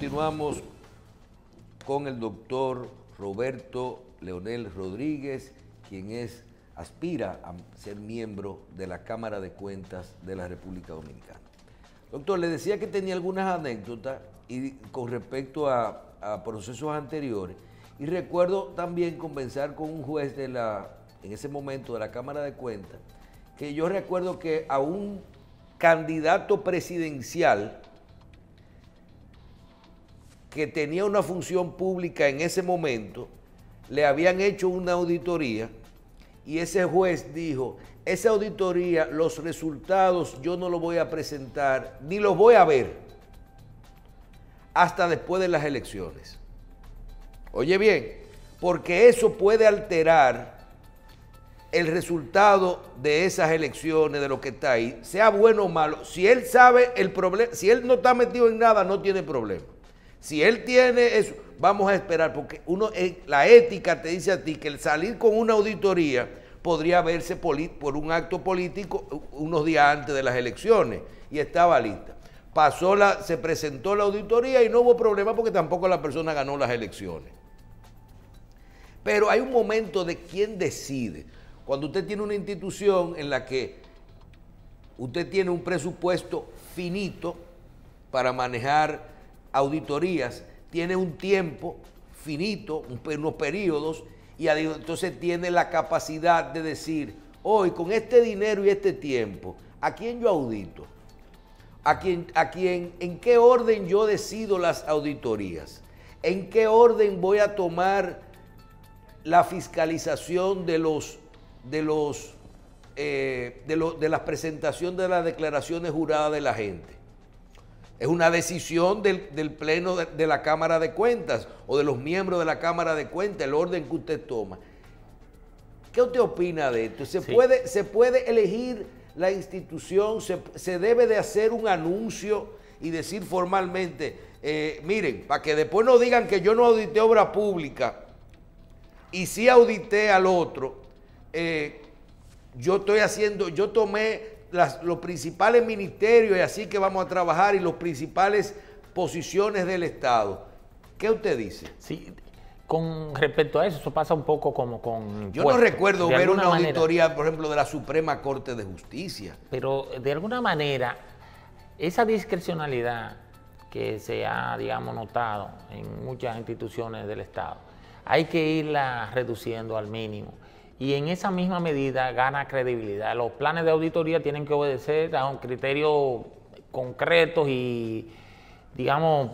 Continuamos con el doctor Roberto Leonel Rodríguez, quien es, aspira a ser miembro de la Cámara de Cuentas de la República Dominicana. Doctor, le decía que tenía algunas anécdotas y con respecto a, procesos anteriores. Y recuerdo también conversar con un juez de la, en ese momento de la Cámara de Cuentas, que yo recuerdo que a un candidato presidencial que tenía una función pública en ese momento, le habían hecho una auditoría y ese juez dijo, esa auditoría, los resultados yo no los voy a presentar, ni los voy a ver hasta después de las elecciones. Oye bien, porque eso puede alterar el resultado de esas elecciones, de lo que está ahí, sea bueno o malo. Si él sabe el problema, si él no está metido en nada, no tiene problema. Si él tiene eso, vamos a esperar, porque uno, eh, la ética te dice a ti que el salir con una auditoría podría verse por un acto político unos días antes de las elecciones y estaba lista. Pasó la, se presentó la auditoría y no hubo problema porque tampoco la persona ganó las elecciones. Pero hay un momento de quién decide. Cuando usted tiene una institución en la que usted tiene un presupuesto finito para manejar auditorías, tiene un tiempo finito, unos periodos, y entonces tiene la capacidad de decir, hoy con este dinero y este tiempo, ¿a quién yo audito? ¿A quién, a quién, ¿En qué orden yo decido las auditorías? ¿En qué orden voy a tomar la fiscalización de los de los eh, de, de la presentación de las declaraciones juradas de la gente? Es una decisión del, Pleno de, la Cámara de Cuentas o de los miembros de la Cámara de Cuentas, el orden que usted toma. ¿Qué usted opina de esto? ¿Se, puede, se puede elegir la institución? Se, debe de hacer un anuncio y decir formalmente, eh, miren, para que después no digan que yo no audité obra pública y sí audité al otro, eh, yo estoy haciendo, yo tomé los principales ministerios y así que vamos a trabajar y las principales posiciones del Estado. ¿Qué usted dice? Sí, con respecto a eso, eso pasa un poco como con... Yo no recuerdo ver una auditoría, por ejemplo, de la Suprema Corte de Justicia. Pero de alguna manera, esa discrecionalidad que se ha, digamos, notado en muchas instituciones del Estado, hay que irla reduciendo al mínimo y en esa misma medida gana credibilidad. Los planes de auditoría tienen que obedecer a un criterio concretos y, digamos,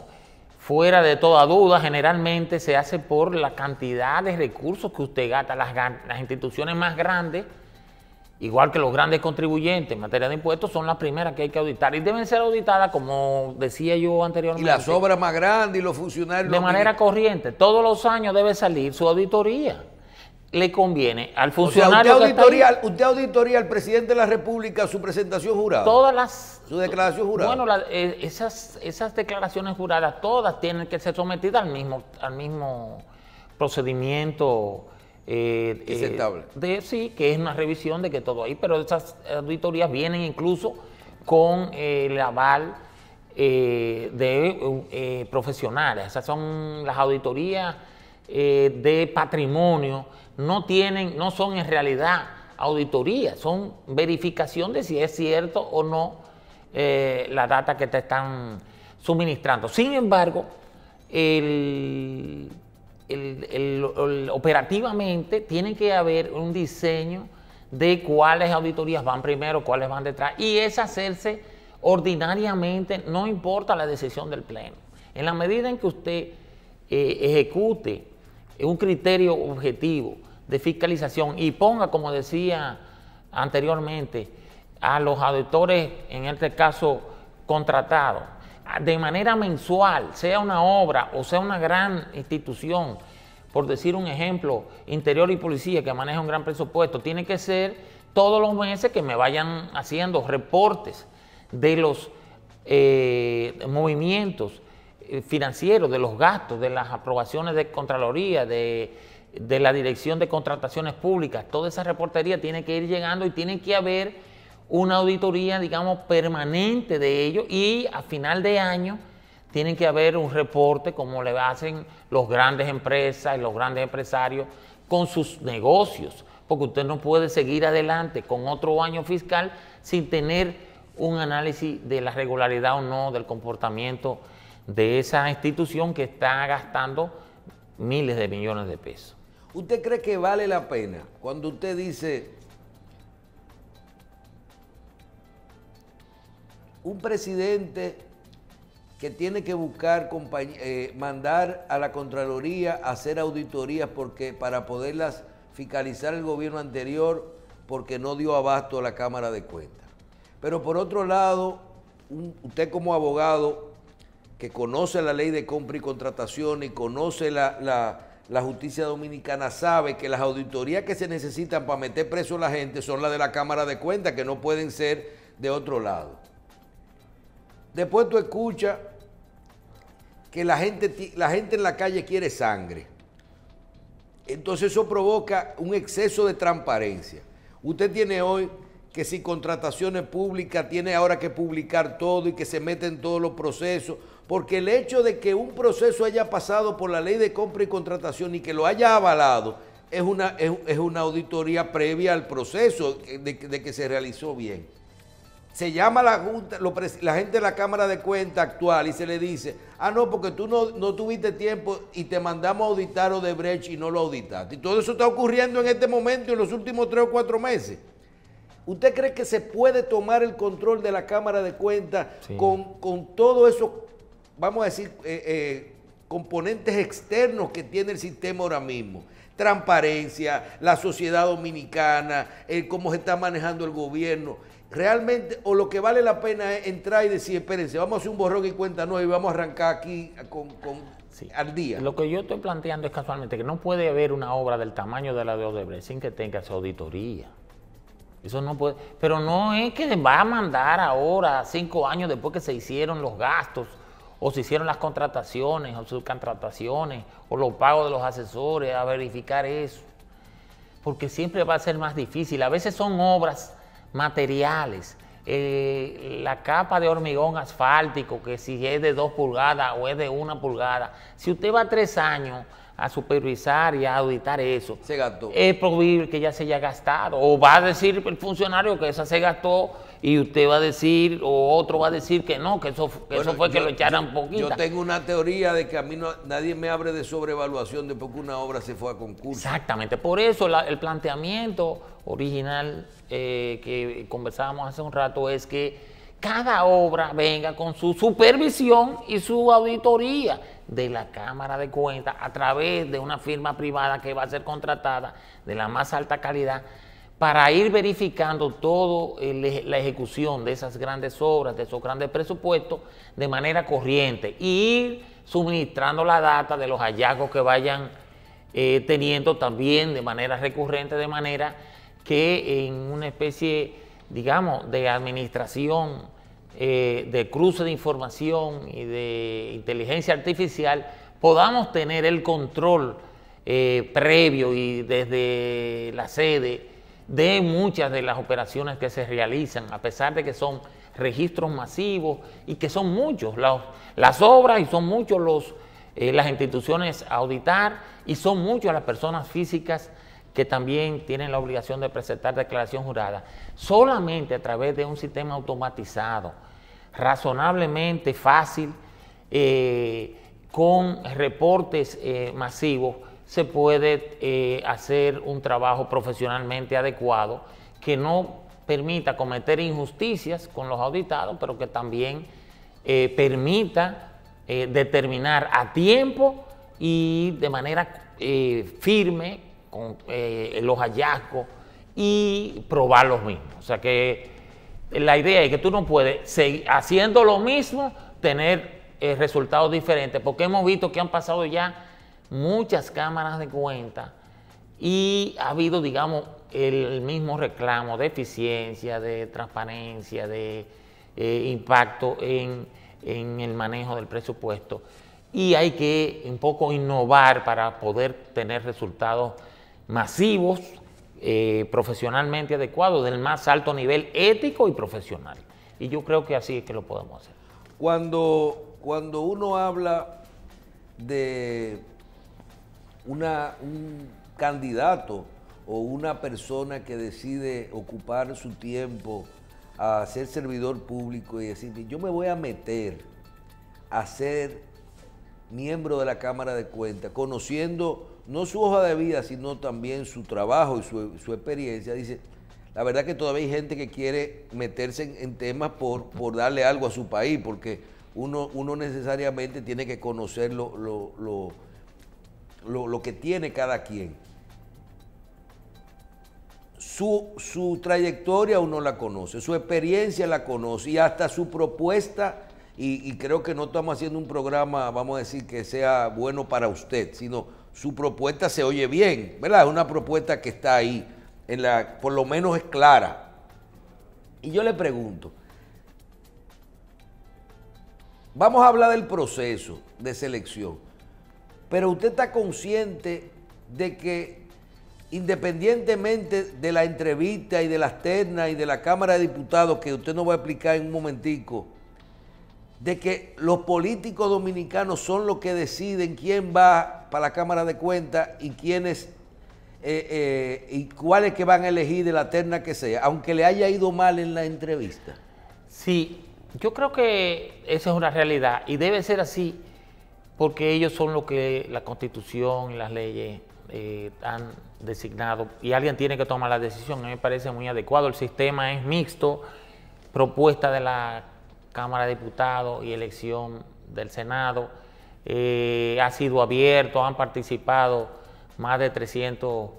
fuera de toda duda, generalmente se hace por la cantidad de recursos que usted gasta. Las, las instituciones más grandes, igual que los grandes contribuyentes en materia de impuestos, son las primeras que hay que auditar y deben ser auditadas, como decía yo anteriormente. Y las obras más grandes y los funcionarios. De manera corriente, todos los años debe salir su auditoría le conviene al funcionario. usted, auditoría, usted auditoría al presidente de la República su presentación jurada. Todas las. Su declaración jurada. Bueno, eh, esas, esas declaraciones juradas, todas tienen que ser sometidas al mismo, al mismo procedimiento. Eh, eh de, sí, que es una revisión de que todo ahí, pero esas auditorías vienen incluso con el aval de profesionales. Esas son las auditorías de patrimonio no tienen, no son en realidad auditorías, son verificación de si es cierto o no eh, la data que te están suministrando. Sin embargo, operativamente tiene que haber un diseño de cuáles auditorías van primero, cuáles van detrás, y es hacerse ordinariamente, no importa la decisión del Pleno. En la medida en que usted eh, ejecute un criterio objetivo, de fiscalización y ponga, como decía anteriormente, a los auditores, en este caso contratados, de manera mensual, sea una obra o sea una gran institución, por decir un ejemplo, Interior y Policía que maneja un gran presupuesto, tiene que ser todos los meses que me vayan haciendo reportes de los eh, movimientos eh, financieros, de los gastos, de las aprobaciones de Contraloría, de de la Dirección de Contrataciones Públicas, toda esa reportería tiene que ir llegando y tiene que haber una auditoría, digamos, permanente de ello y a final de año tiene que haber un reporte como le hacen los grandes empresas y los grandes empresarios con sus negocios, porque usted no puede seguir adelante con otro año fiscal sin tener un análisis de la regularidad o no del comportamiento de esa institución que está gastando miles de millones de pesos. ¿Usted cree que vale la pena cuando usted dice un presidente que tiene que buscar, eh, mandar a la Contraloría a hacer auditorías porque, para poderlas fiscalizar el gobierno anterior porque no dio abasto a la Cámara de Cuentas? Pero por otro lado, usted como abogado que conoce la ley de compra y contratación y conoce la, justicia dominicana, sabe que las auditorías que se necesitan para meter preso a la gente son las de la Cámara de Cuentas, que no pueden ser de otro lado. Después tú escuchas que la gente, la gente en la calle quiere sangre. Entonces eso provoca un exceso de transparencia. Usted tiene hoy que si contrataciones públicas tiene ahora que publicar todo y que se meten todos los procesos, porque el hecho de que un proceso haya pasado por la ley de compra y contratación y que lo haya avalado es una, es, una auditoría previa al proceso de, que se realizó bien. Se llama la, junta, la gente de la Cámara de Cuentas actual y se le dice, ah, no, porque tú no, no tuviste tiempo y te mandamos a auditar Odebrecht y no lo auditaste. Y todo eso está ocurriendo en este momento en los últimos tres o cuatro meses. ¿Usted cree que se puede tomar el control de la Cámara de Cuentas con, con todo eso, vamos a decir, eh, eh, componentes externos que tiene el sistema ahora mismo? Transparencia, la sociedad dominicana, cómo se está manejando el gobierno. Realmente, o lo que vale la pena es entrar y decir, espérense, vamos a hacer un borrón y cuenta nueva y vamos a arrancar aquí con, al día. Lo que yo estoy planteando es casualmente que no puede haber una obra del tamaño de la de Odebrecht sin que tenga esa auditoría. Eso no puede, pero no es que va a mandar ahora, cinco años después que se hicieron los gastos, o se hicieron las contrataciones, o subcontrataciones, o los pagos de los asesores, a verificar eso. Porque siempre va a ser más difícil. A veces son obras materiales. Eh, la capa de hormigón asfáltico, que si es de dos pulgadas o es de una pulgada, si usted va tres años a supervisar y a auditar eso. Se gastó. Es probable que ya se haya gastado. O va a decir el funcionario que esa se gastó y usted va a decir, o otro va a decir que no, que eso, eso fue que lo echaran poquito. Yo tengo una teoría de que a mí no, nadie me abre de sobrevaluación después que una obra se fue a concurso. Exactamente. Por eso el planteamiento original eh, que conversábamos hace un rato es que cada obra venga con su supervisión y su auditoría de la Cámara de Cuentas a través de una firma privada que va a ser contratada de la más alta calidad para ir verificando toda la ejecución de esas grandes obras, de esos grandes presupuestos de manera corriente. Y ir suministrando la data de los hallazgos que vayan eh, teniendo también de manera recurrente, de manera que en una especie, digamos, de administración eh, de cruce de información y de inteligencia artificial, podamos tener el control eh, previo y desde la sede de muchas de las operaciones que se realizan, a pesar de que son registros masivos y que son muchos las obras y son muchos los, eh, las instituciones a auditar y son muchas las personas físicas que también tienen la obligación de presentar declaración jurada, solamente a través de un sistema automatizado razonablemente fácil, eh, con reportes eh, masivos, se puede eh, hacer un trabajo profesionalmente adecuado que no permita cometer injusticias con los auditados, pero que también permita determinar a tiempo y de manera firme con los hallazgos y probar los mismos. O sea que la idea es que tú no puedes seguir haciendo lo mismo, tener eh, resultados diferentes, porque hemos visto que han pasado ya muchas cámaras de cuenta y ha habido, digamos, el mismo reclamo de eficiencia, de transparencia, de eh, impacto en, en el manejo del presupuesto. Y hay que un poco innovar para poder tener resultados masivos eh, profesionalmente adecuado, del más alto nivel ético y profesional. Y yo creo que así es que lo podemos hacer. Cuando, cuando uno habla de una, un candidato o una persona que decide ocupar su tiempo a ser servidor público y decir, yo me voy a meter a ser miembro de la Cámara de Cuentas, conociendo no su hoja de vida, sino también su trabajo y su, experiencia, dice, la verdad que todavía hay gente que quiere meterse en, temas por, por, darle algo a su país, porque uno, uno necesariamente tiene que conocer lo, lo, lo, que tiene cada quien. Su, su, trayectoria uno la conoce, su experiencia la conoce y hasta su propuesta, y, creo que no estamos haciendo un programa, vamos a decir, que sea bueno para usted, sino su propuesta se oye bien, ¿verdad? Es una propuesta que está ahí, en la, por lo menos es clara. Y yo le pregunto, vamos a hablar del proceso de selección, pero usted está consciente de que independientemente de la entrevista y de las ternas y de la Cámara de Diputados, que usted nos va a explicar en un momentico, de que los políticos dominicanos son los que deciden quién va para la Cámara de Cuentas y quiénes eh, eh, y cuáles que van a elegir de la terna que sea, aunque le haya ido mal en la entrevista. Sí, yo creo que esa es una realidad y debe ser así porque ellos son lo que la Constitución y las leyes eh, han designado y alguien tiene que tomar la decisión. A mí me parece muy adecuado. El sistema es mixto, propuesta de la Cámara de Diputados y elección del Senado. Eh, ha sido abierto, han participado más de 300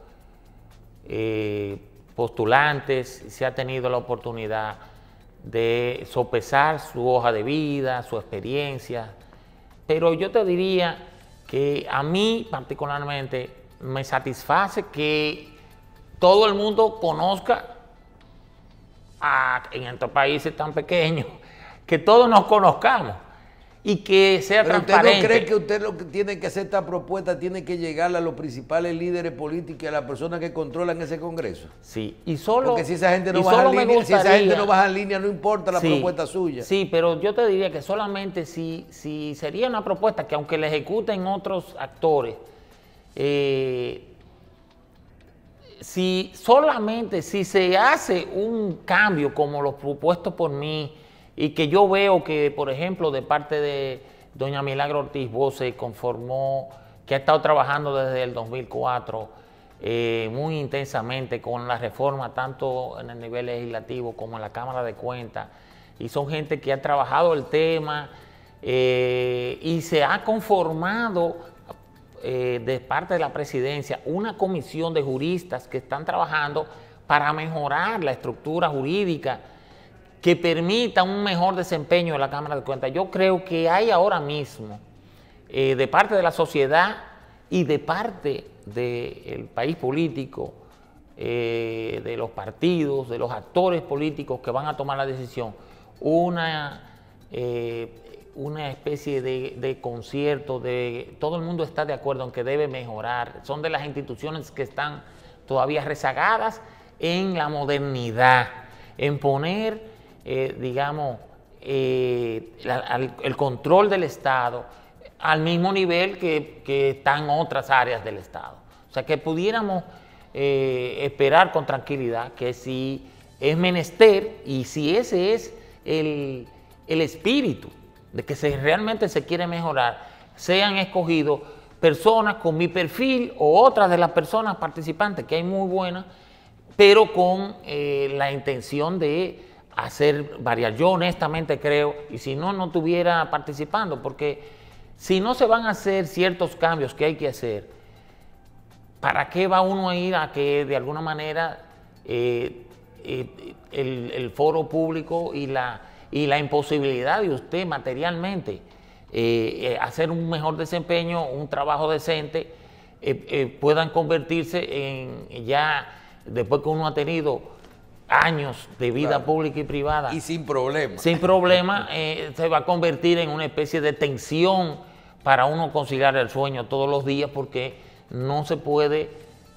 eh, postulantes, se ha tenido la oportunidad de sopesar su hoja de vida, su experiencia, pero yo te diría que a mí particularmente me satisface que todo el mundo conozca en estos países tan pequeños que todos nos conozcamos y que sea Pero transparente. ¿Usted no cree que usted lo que tiene que hacer esta propuesta tiene que llegarle a los principales líderes políticos y a las personas que controlan ese Congreso? Sí, y solo. Porque si esa gente no, baja, en línea, si esa gente no baja en línea, no importa la propuesta suya. Sí, pero yo te diría que solamente si, si sería una propuesta que, aunque la ejecuten otros actores, eh, si solamente si se hace un cambio como los propuestos por mí, y que yo veo que, por ejemplo, de parte de doña Milagro Ortiz vos se conformó, que ha estado trabajando desde el 2004 eh, muy intensamente con la reforma, tanto en el nivel legislativo como en la Cámara de Cuentas, y son gente que ha trabajado el tema eh, y se ha conformado eh, de parte de la presidencia una comisión de juristas que están trabajando para mejorar la estructura jurídica que permita un mejor desempeño de la Cámara de Cuentas. Yo creo que hay ahora mismo, eh, de parte de la sociedad y de parte del país político, eh, de los partidos, de los actores políticos que van a tomar la decisión, una, eh, una especie de, de, concierto, de todo el mundo está de acuerdo en que debe mejorar, son de las instituciones que están todavía rezagadas en la modernidad, en poner eh, digamos, eh, el control del Estado al mismo nivel que, están otras áreas del Estado. O sea, que pudiéramos eh, esperar con tranquilidad que si es menester y si ese es el, espíritu de que realmente se quiere mejorar, sean escogidos personas con mi perfil o otras de las personas participantes, que hay muy buenas, pero con la intención de hacer varias. Yo honestamente creo, y si no, no estuviera participando, porque si no se van a hacer ciertos cambios que hay que hacer, ¿para qué va uno a ir a que de alguna manera eh, eh, el, foro público y la, y la imposibilidad de usted materialmente eh, hacer un mejor desempeño, un trabajo decente, puedan convertirse en ya, después que uno ha tenido años de vida pública y privada. Y sin problema. Sin problema, eh, se va a convertir en una especie de tensión para uno conciliar el sueño todos los días porque no se puede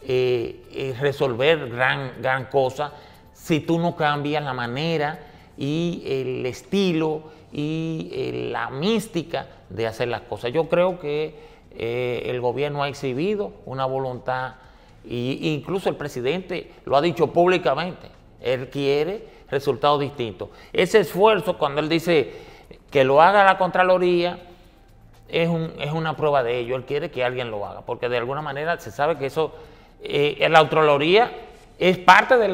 eh, eh, resolver gran, gran cosa si tú no cambias la manera y el estilo y eh, la mística de hacer las cosas. Yo creo que el gobierno ha exhibido una voluntad, e incluso el presidente lo ha dicho públicamente, él quiere resultados distintos. Ese esfuerzo, cuando él dice que lo haga la Contraloría, es, es una prueba de ello, él quiere que alguien lo haga, porque de alguna manera se sabe que eso, eh, la Contraloría es parte de,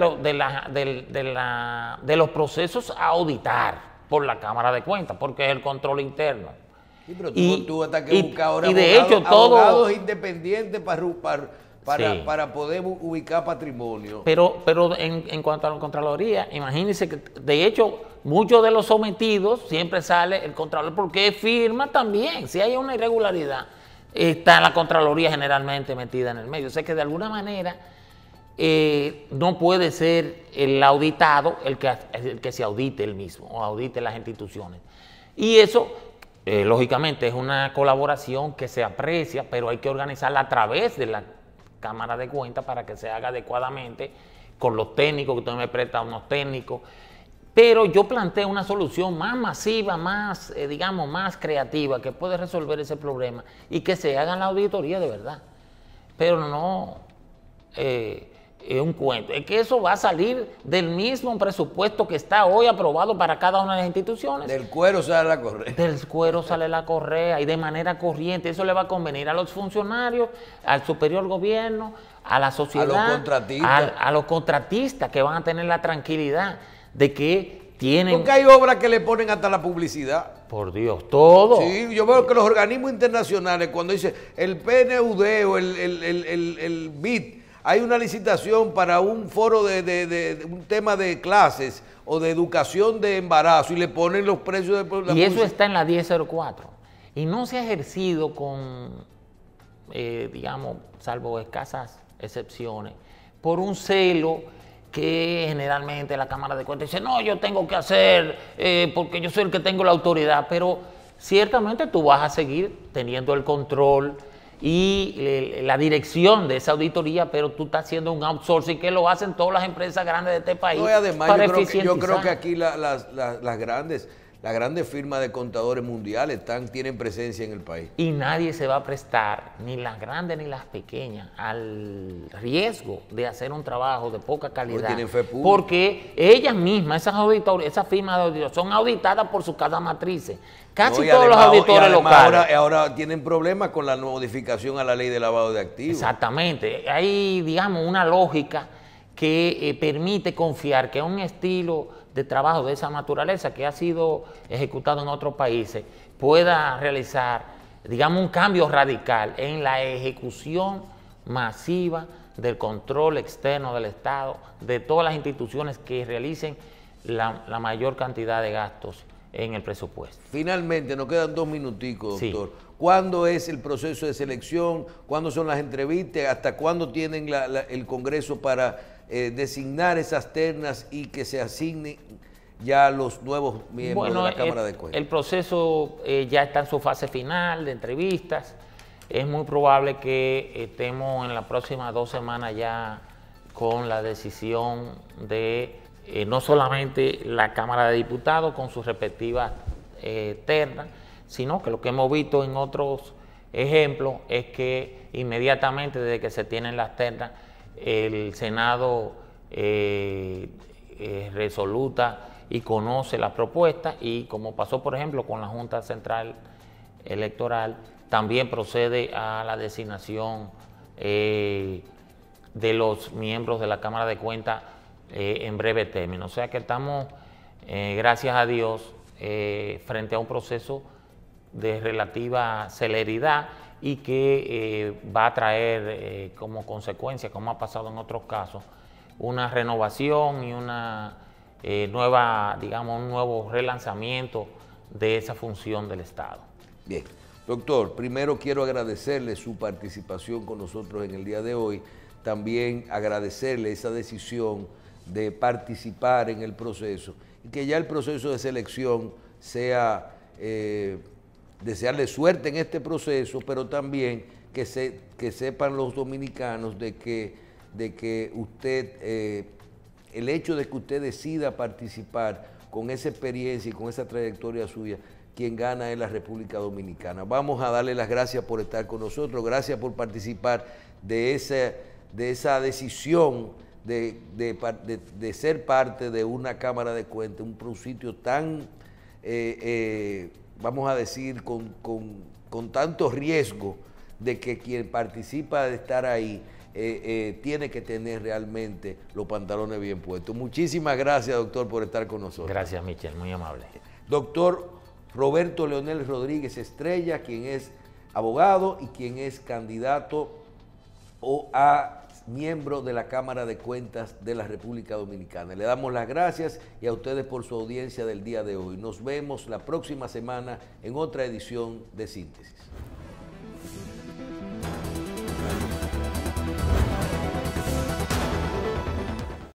de los procesos a auditar por la Cámara de Cuentas, porque es el control interno. Sí, pero tú, y, tú hasta que buscar ahora y de hecho, todo, abogados independientes para, para, para, poder ubicar patrimonio. Pero, pero en, en, cuanto a la Contraloría, imagínense que de hecho muchos de los sometidos siempre sale el Contralor porque firma también. Si hay una irregularidad, está la Contraloría generalmente metida en el medio. O sea que de alguna manera eh, no puede ser el auditado el que, el que se audite el mismo o audite las instituciones. Y eso, eh, lógicamente, es una colaboración que se aprecia, pero hay que organizarla a través de la Cámara de Cuentas para que se haga adecuadamente con los técnicos, que usted me presta unos técnicos. Pero yo planteo una solución más masiva, más, eh, digamos, más creativa, que puede resolver ese problema y que se haga la auditoría de verdad. Pero no es un cuento. Es que eso va a salir del mismo presupuesto que está hoy aprobado para cada una de las instituciones. Del cuero sale la correa. Del cuero sale la correa y de manera corriente. Eso le va a convenir a los funcionarios, al superior gobierno, a la sociedad. A los contratistas. A, los contratistas que van a tener la tranquilidad de que tienen... Porque hay obras que le ponen hasta la publicidad. Por Dios, todo. Sí, yo veo que los organismos internacionales, cuando dice el PNUD o el, el, el, el BIT, hay una licitación para un foro de, un tema de clases o de educación de embarazo y le ponen los precios de la Y eso está en la 1004. Y no se ha ejercido con, eh, digamos, salvo escasas excepciones, por un celo que generalmente la Cámara de Cuentas dice, no, yo tengo que hacer eh, porque yo soy el que tengo la autoridad, pero ciertamente tú vas a seguir teniendo el control y la dirección de esa auditoría, pero tú estás haciendo un outsourcing que lo hacen todas las empresas grandes de este país. además, yo, creo que, yo, creo que, aquí las, grandes las grandes firmas de contadores mundiales están, tienen presencia en el país. Y nadie se va a prestar, ni las grandes ni las pequeñas, al riesgo de hacer un trabajo de poca calidad. Porque, fe porque ellas mismas, esas auditores, esas firmas de auditoría, son auditadas por sus casas matrices. Casi todos los auditores locales. Ahora, tienen problemas con la modificación a la ley de lavado de activos. Exactamente. Hay, digamos, una lógica que eh, permite confiar que un estilo de trabajo de esa naturaleza que ha sido ejecutado en otros países pueda realizar, digamos, un cambio radical en la ejecución masiva del control externo del Estado, de todas las instituciones que realicen la, mayor cantidad de gastos en el presupuesto. Finalmente, nos quedan dos minuticos, doctor. ¿Cuándo es el proceso de selección? ¿Cuándo son las entrevistas? ¿Hasta cuándo tienen el Congreso para eh, designar esas ternas y que se asignen ya los nuevos miembros de la Cámara de Cuentas? El proceso eh, ya está en su fase final de entrevistas. Es muy probable que estemos en las próximas dos semanas ya con la decisión de eh, no solamente la Cámara de Diputados con sus respectivas ternas, sino que lo que hemos visto en otros ejemplos es que inmediatamente desde que se tienen las ternas, el Senado eh, eh, resoluta y conoce la propuesta y como pasó por ejemplo con la Junta Central Electoral, también procede a la designación eh, de los miembros de la Cámara de Cuentas en breve término. O sea que estamos, gracias a Dios, frente a un proceso de relativa celeridad y que eh, va a traer eh, como consecuencia, como ha pasado en otros casos, una renovación y una eh, nueva, digamos, un nuevo relanzamiento de esa función del Estado. Bien. Doctor, primero quiero agradecerle su participación con nosotros en el día de hoy, también agradecerle esa decisión de participar en el proceso y que ya el proceso de selección sea desearle suerte en este proceso, pero también que, se, que sepan los dominicanos de que, de que usted, eh, el hecho de que usted decida participar con esa experiencia y con esa trayectoria suya, quien gana es la República Dominicana. Vamos a darle las gracias por estar con nosotros, gracias por participar de esa, de esa decisión de, ser parte de una Cámara de Cuentas, un, sitio tan, eh, eh, vamos a decir, con, con tanto riesgo de que quien participa de estar ahí eh, tiene que tener realmente los pantalones bien puestos. Muchísimas gracias, doctor, por estar con nosotros. Gracias, Michel, muy amable. Doctor Roberto Leonel Rodríguez Estrella, quien es abogado y quien es candidato o a miembro de la Cámara de Cuentas de la República Dominicana. Le damos las gracias y a ustedes por su audiencia del día de hoy. Nos vemos la próxima semana en otra edición de Síntesis.